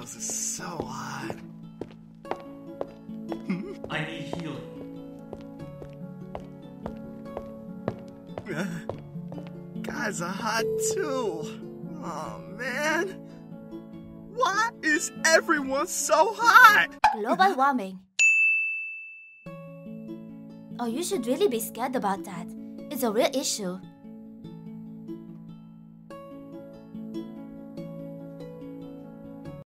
girls is so hot. I need healing. Guys are hot too. Oh man. Why is everyone so hot? Global warming. Oh, you should really be scared about that. It's a real issue.